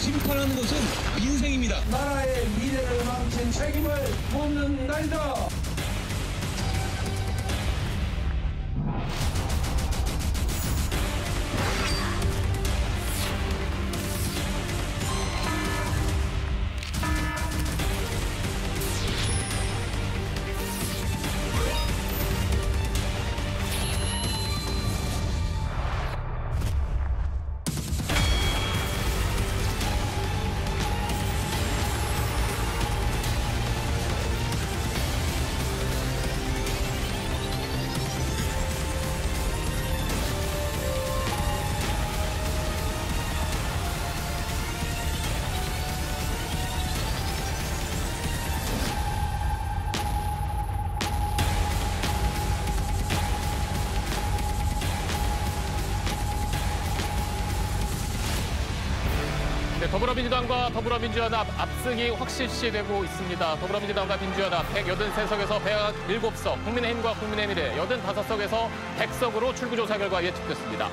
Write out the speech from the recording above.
심판하는 것은 민생입니다. 나라의 미래를 망친 책임을 묻는 날이다. 네, 더불어민주당과 더불어민주연합 압승이 확실시 되고 있습니다. 더불어민주당과 민주연합 183석에서 107석, 국민의힘과 국민의미래 85석에서 100석으로 출구조사 결과 예측됐습니다.